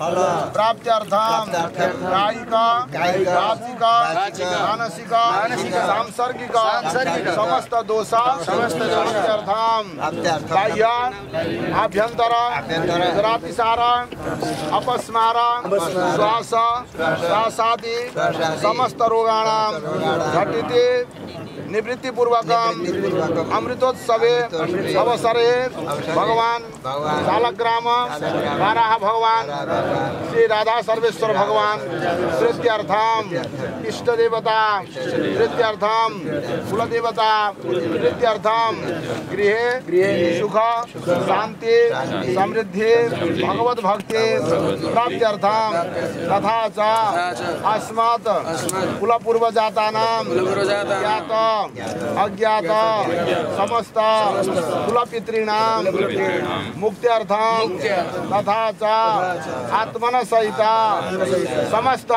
फल प्राप्त्यर्थम कायिक मानसिक सांसर्गिक समस्त दोष समस्त प्राप्त्यर्थम बाह्य रातिसार अपस्मार श्वास श्वासादि घटिते निवृत्तिपूर्वकं निवृत्तिपूर्वकम् अमृतोत्सवे अवसरे भगवान शालग्राम वाराह भगवान, श्री राधा सर्वेश्वर भगवान प्रीत्यर्थम इष्ट देवता प्रीत्यर्थम कुलदेवता प्रीत्यर्थम गृहे सुख, शांति, समृद्धि भगवत भक्ति प्राप्त्यर्थम तथा च अस्मात् कुल पूर्व जातानां ज्ञात, अज्ञात, समस्त कुलपितॄणां मुक्त्यर्थं तथा च आत्मन सहित समस्त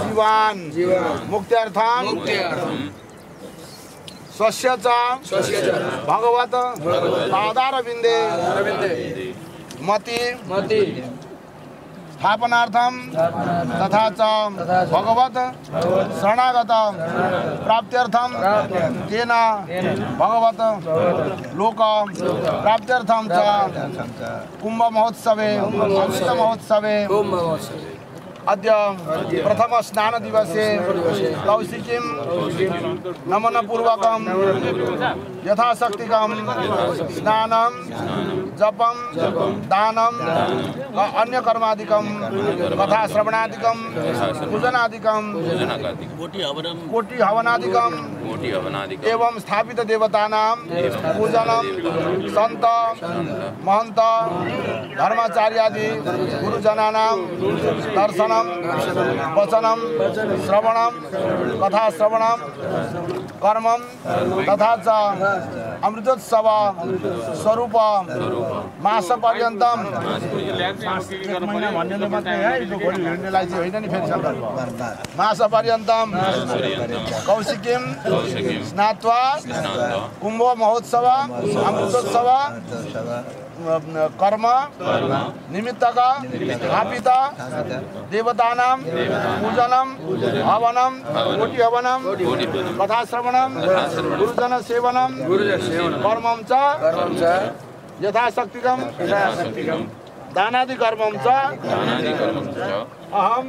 जीवान् मुक्त्यर्थं स्वस्य च भगवत पादारविन्दे। मति। स्थापनार्थं तथा च भगवत शरणागत प्राप्त्यर्थम तेन भगवत लोक प्राप्त्यर्थम च कुम्भमहोत्सवे अमृतमहोत्सवे अमृत प्रथम स्नान दिवसे कौशिकीं स्नानं, जपं, दानं व अन्यकर्मादिकं कथा श्रवणादिकं पूजनादिकं कोटि हवनादिकं एवं स्थापित देवतानां पूजनं, सन्त, महन्त, धर्माचार्यादि गुरुजनानां दर्शनं श्रवणं कथाश्रवणं कर्मं तथा च अमृतोत्सव स्वरूप मासपर्यन्तं। हिँड्नेलाई होइन नि स्नात्वा कुम्भ महोत्सव अमृतोत्सव कर्म निमित्तक स्थापित देवतानां पूजनं हवनं कोटि हवनं कथाश्रवणं गुरुजनसेवनं कर्मं च यथाशक्तिकं दानादि कर्मं च अहं